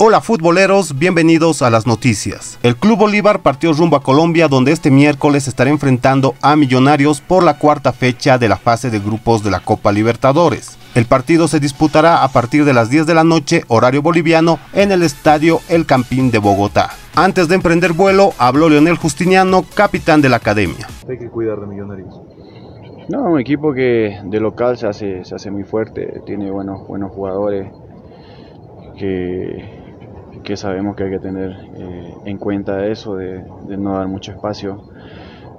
Hola futboleros, bienvenidos a las noticias. El Club Bolívar partió rumbo a Colombia donde este miércoles estará enfrentando a Millonarios por la cuarta fecha de la fase de grupos de la Copa Libertadores. El partido se disputará a partir de las 10 de la noche, horario boliviano, en el estadio El Campín de Bogotá. Antes de emprender vuelo, habló Leonel Justiniano, capitán de la academia. Hay que cuidar de Millonarios. No, un equipo que de local se hace, se hace muy fuerte, tiene buenos, buenos jugadores que que sabemos que hay que tener eh, en cuenta eso, de, no dar mucho espacio.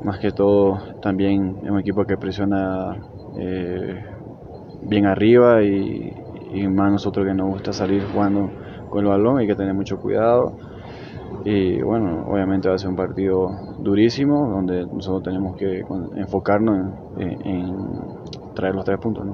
Más que todo, también es un equipo que presiona eh, bien arriba y, más nosotros que nos gusta salir jugando con el balón, hay que tener mucho cuidado. Y bueno, obviamente va a ser un partido durísimo, donde nosotros tenemos que enfocarnos en, en traer los tres puntos.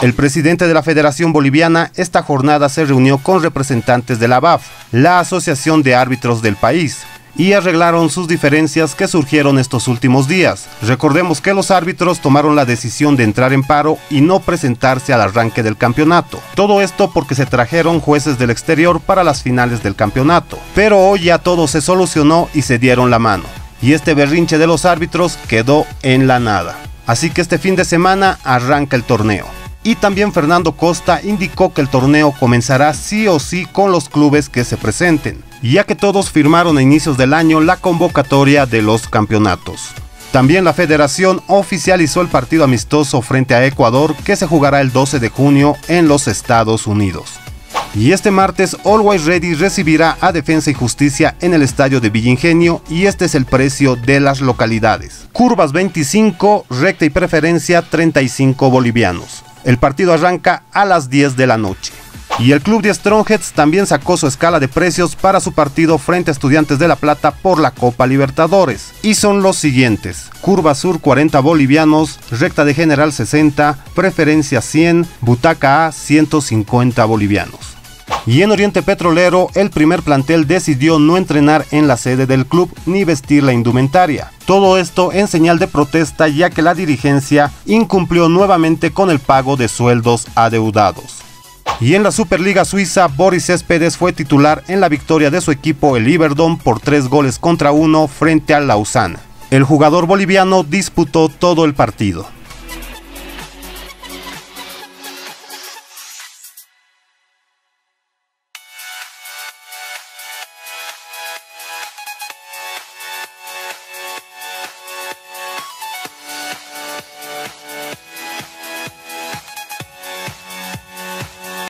El presidente de la Federación Boliviana esta jornada se reunió con representantes de la BAF, la Asociación de Árbitros del país, y arreglaron sus diferencias que surgieron estos últimos días. Recordemos que los árbitros tomaron la decisión de entrar en paro y no presentarse al arranque del campeonato. Todo esto porque se trajeron jueces del exterior para las finales del campeonato. Pero hoy ya todo se solucionó y se dieron la mano. Y este berrinche de los árbitros quedó en la nada. Así que este fin de semana arranca el torneo y también Fernando Costa indicó que el torneo comenzará sí o sí con los clubes que se presenten, ya que todos firmaron a inicios del año la convocatoria de los campeonatos. También la federación oficializó el partido amistoso frente a Ecuador que se jugará el 12 de junio en los Estados Unidos. Y este martes Always Ready recibirá a Defensa y Justicia en el estadio de Villingenio y este es el precio de las localidades. Curvas 25, recta y preferencia 35 bolivianos. El partido arranca a las 10 de la noche. Y el club de Strongheads también sacó su escala de precios para su partido frente a Estudiantes de La Plata por la Copa Libertadores. Y son los siguientes. Curva Sur 40 bolivianos, recta de General 60, preferencia 100, butaca A 150 bolivianos. Y en Oriente Petrolero, el primer plantel decidió no entrenar en la sede del club ni vestir la indumentaria. Todo esto en señal de protesta ya que la dirigencia incumplió nuevamente con el pago de sueldos adeudados. Y en la Superliga Suiza, Boris Céspedes fue titular en la victoria de su equipo el Iberdon por tres goles contra uno frente al Lausanne. El jugador boliviano disputó todo el partido.